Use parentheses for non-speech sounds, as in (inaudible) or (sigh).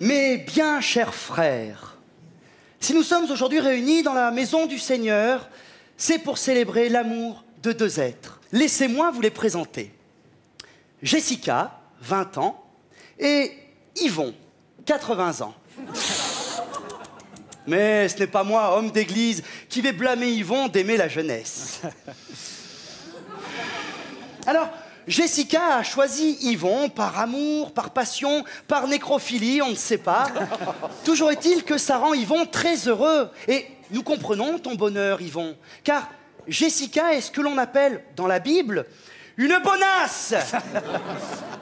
Mes bien chers frères, si nous sommes aujourd'hui réunis dans la maison du Seigneur, c'est pour célébrer l'amour de deux êtres. Laissez-moi vous les présenter. Jessica, 20 ans, et Yvon, 80 ans. Mais ce n'est pas moi, homme d'église, qui vais blâmer Yvon d'aimer la jeunesse. Alors, Jessica a choisi Yvon par amour, par passion, par nécrophilie, on ne sait pas. (laughs) Toujours est-il que ça rend Yvon très heureux. Et nous comprenons ton bonheur, Yvon. Car Jessica est ce que l'on appelle dans la Bible une bonasse. (laughs)